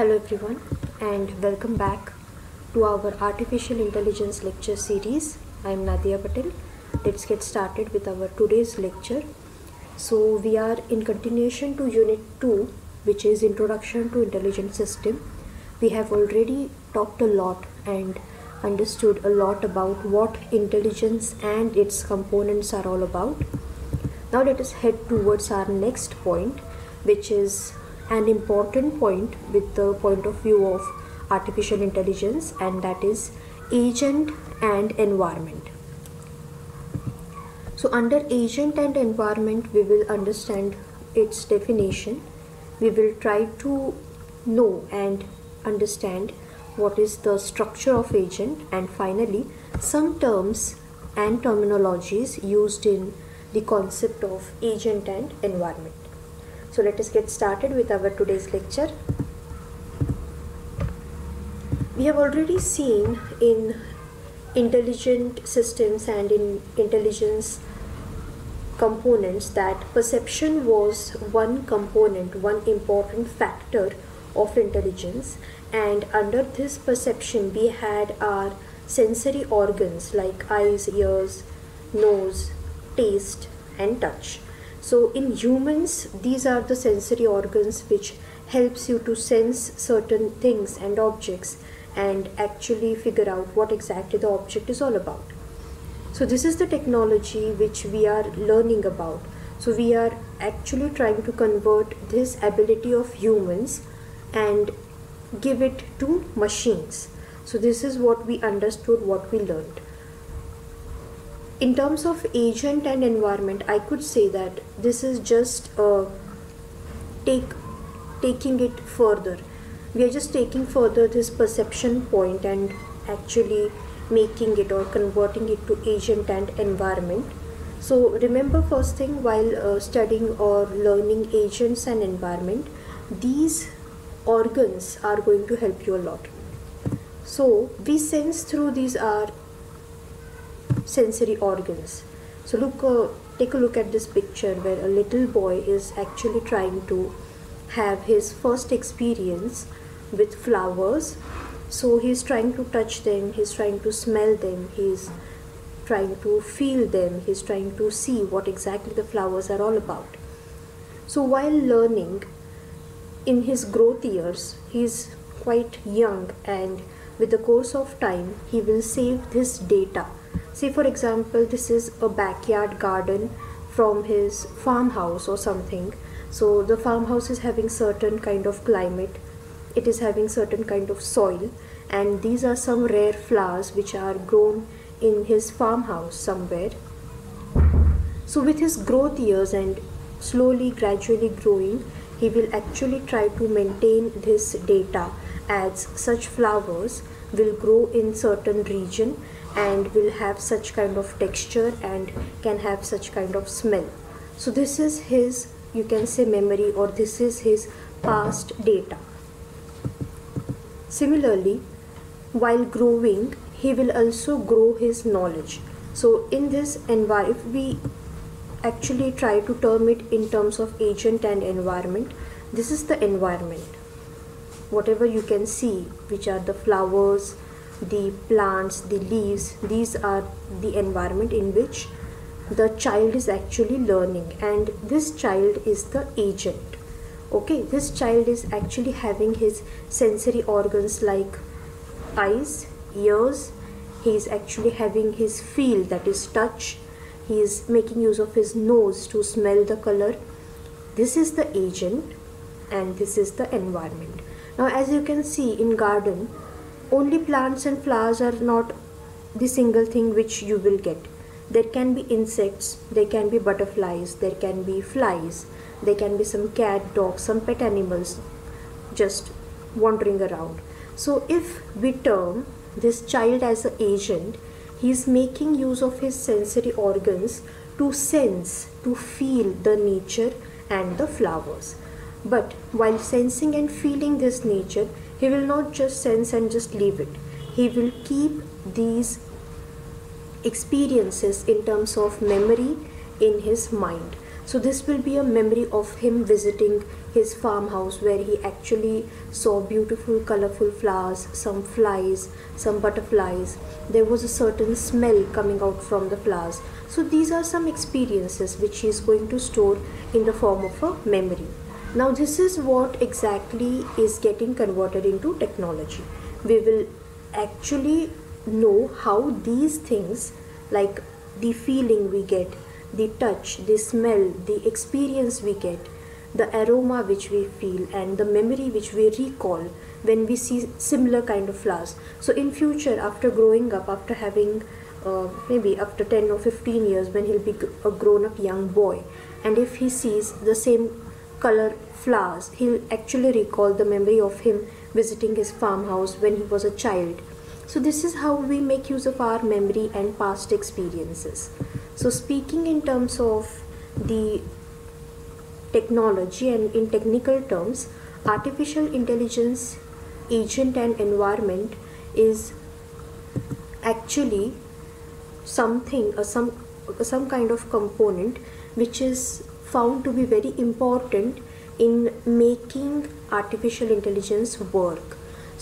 Hello everyone and welcome back to our artificial intelligence lecture series. I am Nadiya Patel. Let's get started with our today's lecture. So we are in continuation to unit 2 which is introduction to intelligent system. We have already talked a lot and understood a lot about what intelligence and its components are all about. Now let us head towards our next point which is an important point with the point of view of artificial intelligence and that is agent and environment. So under agent and environment we will understand its definition. We will try to know and understand what is the structure of agent and finally some terms and terminologies used in the concept of agent and environment. So let us get started with our today's lecture. We have already seen in intelligent systems and in intelligence components that perception was one component, one important factor of intelligence and under this perception we had our sensory organs like eyes, ears, nose, taste and touch so in humans, these are the sensory organs which helps you to sense certain things and objects and actually figure out what exactly the object is all about. So this is the technology which we are learning about. So we are actually trying to convert this ability of humans and give it to machines. So this is what we understood, what we learned in terms of agent and environment i could say that this is just uh, take taking it further. We are just taking further this perception point and actually making it or converting it to agent and environment. So remember first thing while uh, studying or learning agents and environment these organs are going to help you a lot. So we sense through these are sensory organs. So look, uh, take a look at this picture where a little boy is actually trying to have his first experience with flowers. So he's trying to touch them, he's trying to smell them, he's trying to feel them, he's trying to see what exactly the flowers are all about. So while learning in his growth years, he's quite young and with the course of time, he will save this data say for example this is a backyard garden from his farmhouse or something. So the farmhouse is having certain kind of climate. It is having certain kind of soil. And these are some rare flowers which are grown in his farmhouse somewhere. So with his growth years and slowly gradually growing he will actually try to maintain this data as such flowers will grow in certain region and will have such kind of texture and can have such kind of smell. So this is his you can say memory or this is his past data. Similarly while growing he will also grow his knowledge. So in this environment we actually try to term it in terms of agent and environment. This is the environment. Whatever you can see which are the flowers the plants, the leaves, these are the environment in which the child is actually learning. And this child is the agent. Okay this child is actually having his sensory organs like eyes ears. He is actually having his feel that is touch. He is making use of his nose to smell the color. This is the agent and this is the environment. Now as you can see in garden only plants and flowers are not the single thing which you will get. There can be insects there can be butterflies there can be flies there can be some cat dog some pet animals just wandering around. So if we term this child as an agent he is making use of his sensory organs to sense to feel the nature and the flowers. But while sensing and feeling this nature he will not just sense and just leave it. He will keep these experiences in terms of memory in his mind. so this will be a memory of him visiting his farmhouse where he actually saw beautiful colorful flowers some flies some butterflies there was a certain smell coming out from the flowers so these are some experiences which he is going to store in the form of a memory now this is what exactly is getting converted into technology. We will actually know how these things like the feeling we get the touch the smell the experience we get the aroma which we feel and the memory which we recall when we see similar kind of flowers. So in future after growing up after having uh, maybe after 10 or 15 years when he'll be a grown up young boy and if he sees the same color flowers. He'll actually recall the memory of him visiting his farmhouse when he was a child. So this is how we make use of our memory and past experiences. So speaking in terms of the technology and in technical terms, artificial intelligence agent and environment is actually something or some some kind of component which is found to be very important in making artificial intelligence work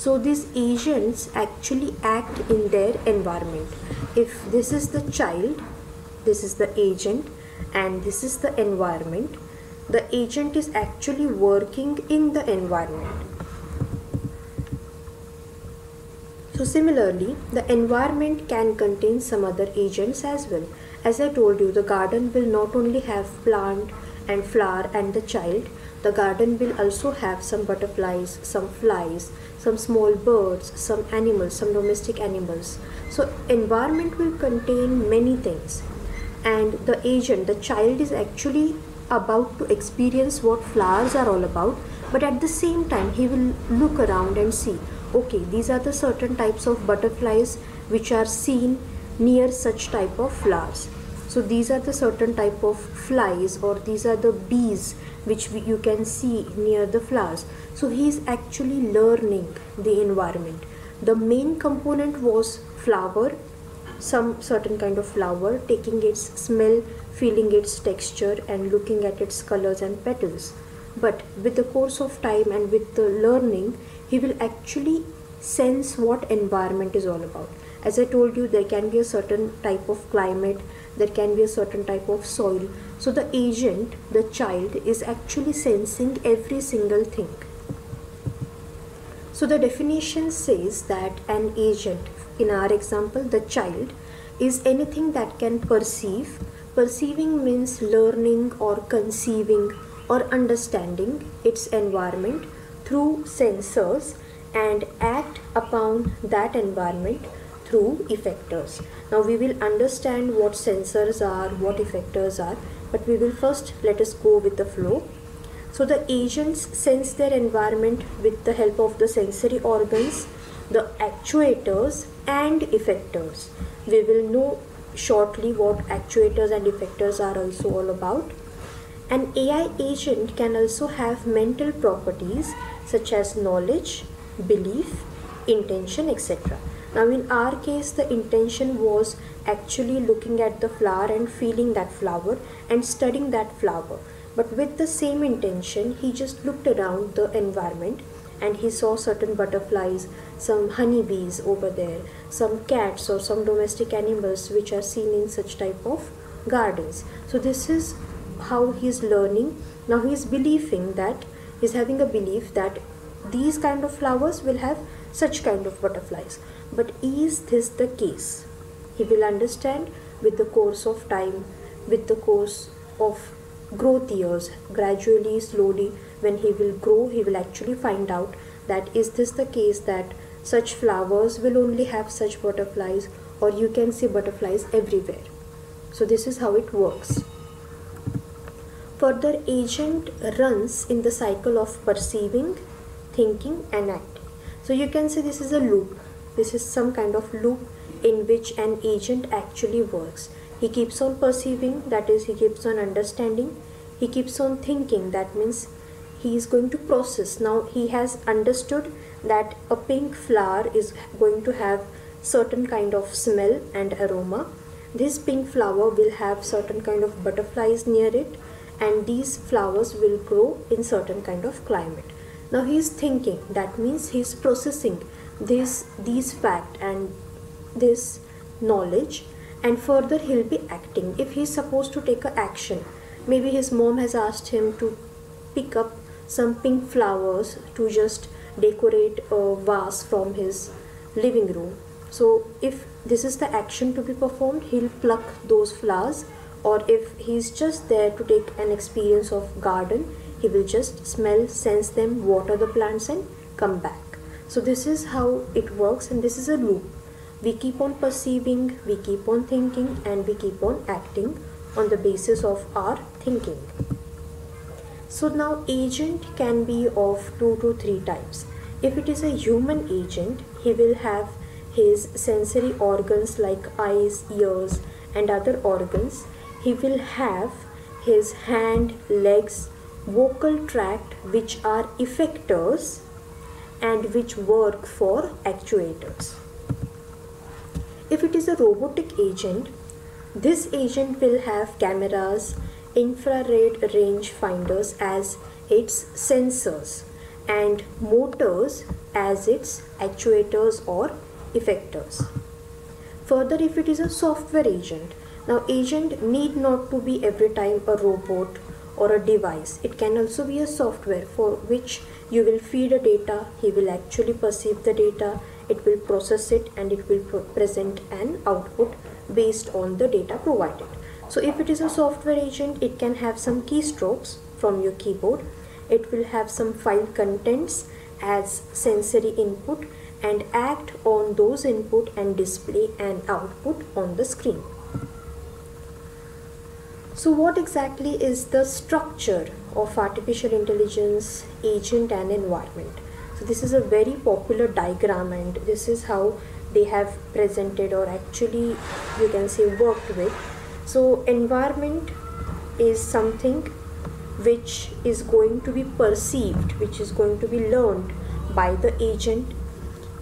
so these agents actually act in their environment if this is the child this is the agent and this is the environment the agent is actually working in the environment. So similarly, the environment can contain some other agents as well. As I told you, the garden will not only have plant and flower and the child, the garden will also have some butterflies, some flies, some small birds, some animals, some domestic animals. So environment will contain many things and the agent, the child is actually about to experience what flowers are all about but at the same time he will look around and see okay these are the certain types of butterflies which are seen near such type of flowers so these are the certain type of flies or these are the bees which we, you can see near the flowers so he is actually learning the environment the main component was flower some certain kind of flower taking its smell feeling its texture and looking at its colors and petals. But with the course of time and with the learning, he will actually sense what environment is all about. As I told you, there can be a certain type of climate, there can be a certain type of soil. So the agent, the child, is actually sensing every single thing. So the definition says that an agent, in our example, the child, is anything that can perceive, Perceiving means learning or conceiving or understanding its environment through sensors and act upon that environment through effectors. Now we will understand what sensors are, what effectors are, but we will first let us go with the flow. So the agents sense their environment with the help of the sensory organs, the actuators and effectors. We will know shortly what actuators and effectors are also all about. An AI agent can also have mental properties such as knowledge, belief, intention, etc. Now, in our case, the intention was actually looking at the flower and feeling that flower and studying that flower. But with the same intention, he just looked around the environment and he saw certain butterflies, some honeybees over there, some cats or some domestic animals which are seen in such type of gardens. So this is how he is learning. Now he is believing that he is having a belief that these kind of flowers will have such kind of butterflies. But is this the case? He will understand with the course of time, with the course of growth years, gradually, slowly, when he will grow he will actually find out that is this the case that such flowers will only have such butterflies or you can see butterflies everywhere. So this is how it works. Further agent runs in the cycle of perceiving thinking and acting. So you can see this is a loop this is some kind of loop in which an agent actually works. He keeps on perceiving that is he keeps on understanding. He keeps on thinking that means he is going to process. Now he has understood that a pink flower is going to have certain kind of smell and aroma. This pink flower will have certain kind of butterflies near it and these flowers will grow in certain kind of climate. Now he is thinking that means he is processing this these fact and this knowledge and further he'll be acting. If he's supposed to take a action maybe his mom has asked him to pick up some pink flowers to just decorate a vase from his living room. So if this is the action to be performed he'll pluck those flowers or if he's just there to take an experience of garden he will just smell sense them water the plants and come back so this is how it works and this is a loop we keep on perceiving, we keep on thinking, and we keep on acting on the basis of our thinking. So now agent can be of two to three types. If it is a human agent, he will have his sensory organs like eyes, ears, and other organs. He will have his hand, legs, vocal tract, which are effectors and which work for actuators. If it is a robotic agent, this agent will have cameras, infrared range finders as its sensors and motors as its actuators or effectors. Further, if it is a software agent, now agent need not to be every time a robot or a device. It can also be a software for which you will feed a data, he will actually perceive the data, it will process it and it will present an output based on the data provided. So if it is a software agent, it can have some keystrokes from your keyboard. It will have some file contents as sensory input and act on those input and display an output on the screen. So what exactly is the structure of artificial intelligence agent and environment? So this is a very popular diagram and this is how they have presented or actually you can say worked with. So environment is something which is going to be perceived, which is going to be learned by the agent.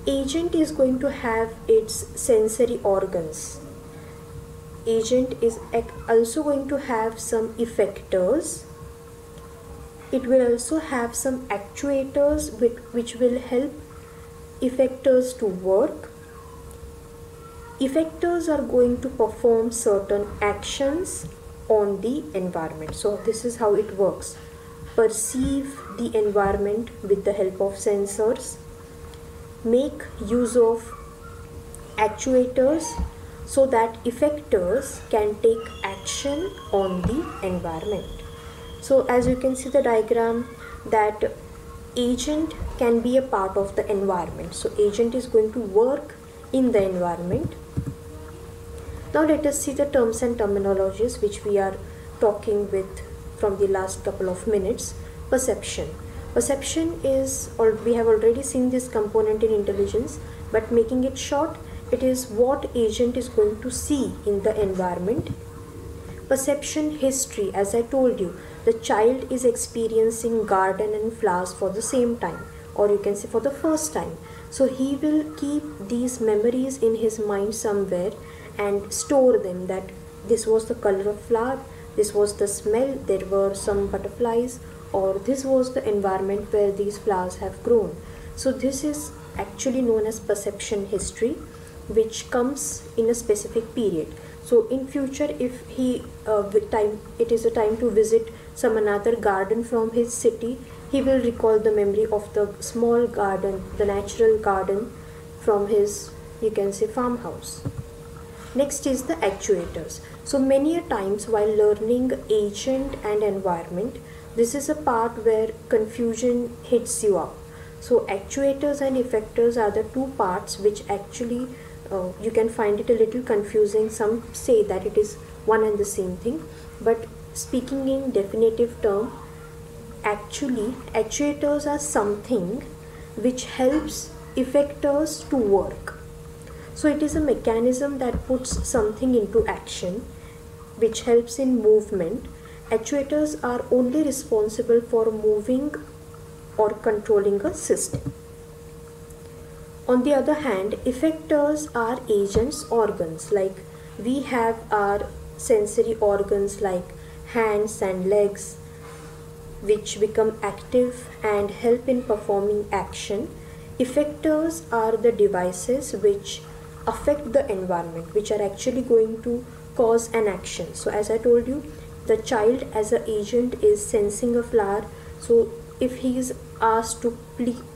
Agent is going to have its sensory organs. Agent is also going to have some effectors it will also have some actuators which will help effectors to work. Effectors are going to perform certain actions on the environment. So this is how it works. Perceive the environment with the help of sensors. Make use of actuators so that effectors can take action on the environment. So as you can see the diagram that agent can be a part of the environment. So agent is going to work in the environment. Now let us see the terms and terminologies which we are talking with from the last couple of minutes. Perception. Perception is or we have already seen this component in intelligence but making it short it is what agent is going to see in the environment. Perception history as i told you the child is experiencing garden and flowers for the same time or you can say for the first time. So he will keep these memories in his mind somewhere and store them that this was the color of flower this was the smell there were some butterflies or this was the environment where these flowers have grown. So this is actually known as perception history which comes in a specific period. So in future if he uh, time it is a time to visit some another garden from his city he will recall the memory of the small garden the natural garden from his you can say farmhouse. Next is the actuators. So many a times while learning agent and environment this is a part where confusion hits you up. So actuators and effectors are the two parts which actually uh, you can find it a little confusing. Some say that it is one and the same thing but speaking in definitive term actually actuators are something which helps effectors to work. So it is a mechanism that puts something into action which helps in movement. Actuators are only responsible for moving or controlling a system on the other hand, effectors are agents organs like we have our sensory organs like hands and legs which become active and help in performing action. Effectors are the devices which affect the environment, which are actually going to cause an action. So, as I told you, the child as an agent is sensing a flower. So, if he is asked to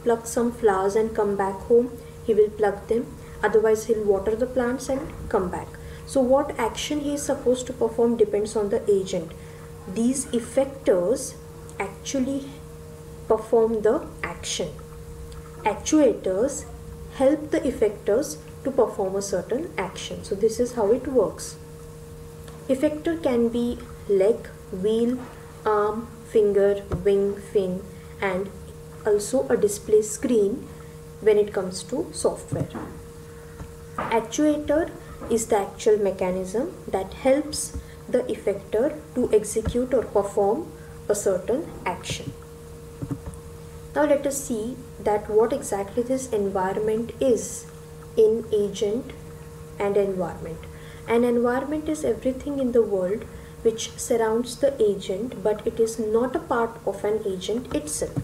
pluck some flowers and come back home, he will pluck them. Otherwise, he'll water the plants and come back. So, what action he is supposed to perform depends on the agent. These effectors actually perform the action. Actuators help the effectors to perform a certain action. So this is how it works. Effector can be leg, wheel, arm, finger, wing, fin and also a display screen when it comes to software. Actuator is the actual mechanism that helps the effector to execute or perform a certain action. Now let us see that what exactly this environment is in agent and environment. An environment is everything in the world which surrounds the agent but it is not a part of an agent itself.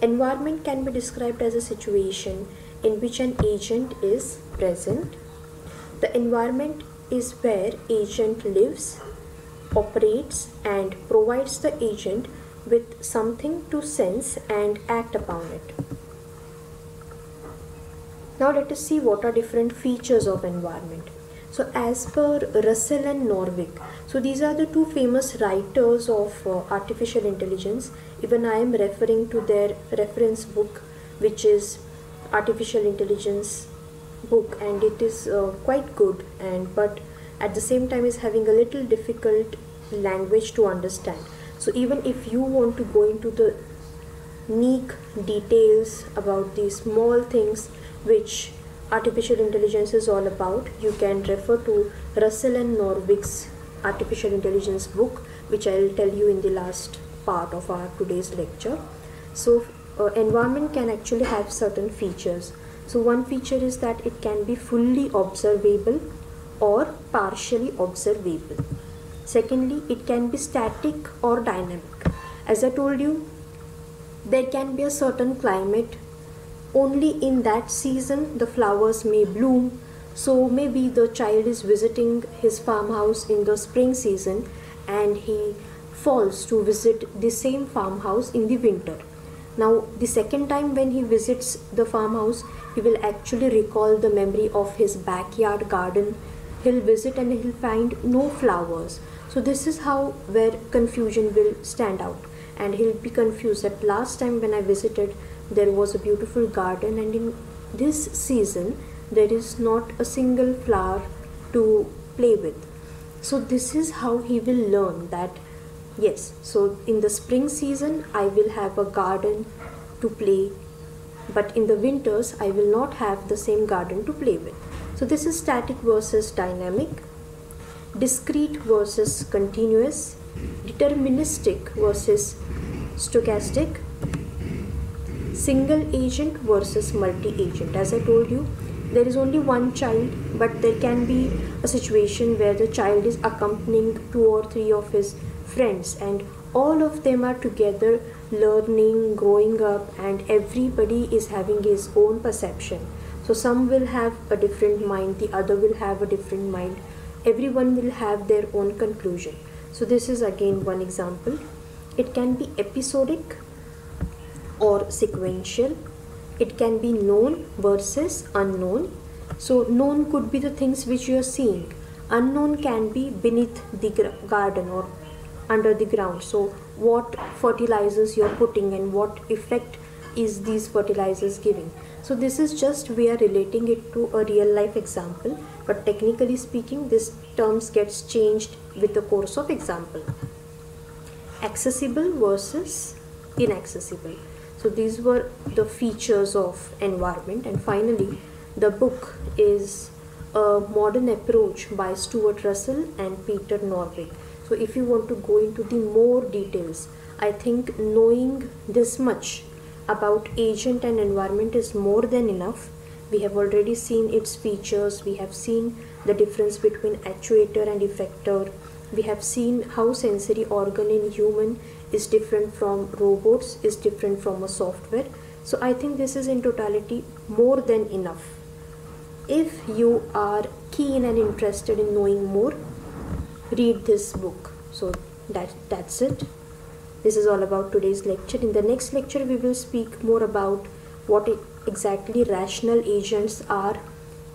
Environment can be described as a situation in which an agent is present. The environment is where agent lives, operates and provides the agent with something to sense and act upon it. Now let us see what are different features of environment. So as per Russell and Norvig, so these are the two famous writers of uh, artificial intelligence. Even I am referring to their reference book which is artificial intelligence book and it is uh, quite good and but at the same time is having a little difficult language to understand. So even if you want to go into the unique details about these small things which artificial intelligence is all about, you can refer to Russell and Norvig's artificial intelligence book, which I will tell you in the last part of our today's lecture. So, uh, environment can actually have certain features. So, one feature is that it can be fully observable or partially observable. Secondly, it can be static or dynamic. As I told you, there can be a certain climate only in that season the flowers may bloom. So maybe the child is visiting his farmhouse in the spring season and he falls to visit the same farmhouse in the winter. Now the second time when he visits the farmhouse he will actually recall the memory of his backyard garden. He'll visit and he'll find no flowers. So this is how where confusion will stand out. And he'll be confused. That last time when i visited there was a beautiful garden and in this season there is not a single flower to play with. So this is how he will learn that yes so in the spring season i will have a garden to play but in the winters i will not have the same garden to play with. So this is static versus dynamic discrete versus continuous deterministic versus stochastic single agent versus multi-agent. As i told you there is only one child but there can be a situation where the child is accompanying two or three of his friends and all of them are together learning growing up and everybody is having his own perception. So some will have a different mind the other will have a different mind. Everyone will have their own conclusion. So this is again one example. It can be episodic or sequential. It can be known versus unknown. So, known could be the things which you are seeing. Unknown can be beneath the garden or under the ground. So, what fertilizers you are putting and what effect is these fertilizers giving. So, this is just we are relating it to a real life example, but technically speaking, this terms gets changed with the course of example. Accessible versus inaccessible so these were the features of environment. And finally the book is a modern approach by stuart russell and peter norvig so if you want to go into the more details i think knowing this much about agent and environment is more than enough. We have already seen its features. We have seen the difference between actuator and effector. We have seen how sensory organ in human is different from robots is different from a software. So i think this is in totality more than enough. If you are keen and interested in knowing more read this book. So that that's it. This is all about today's lecture. In the next lecture we will speak more about what exactly rational agents are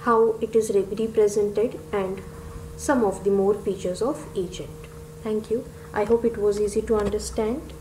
how it is represented and some of the more features of agent. Thank you i hope it was easy to understand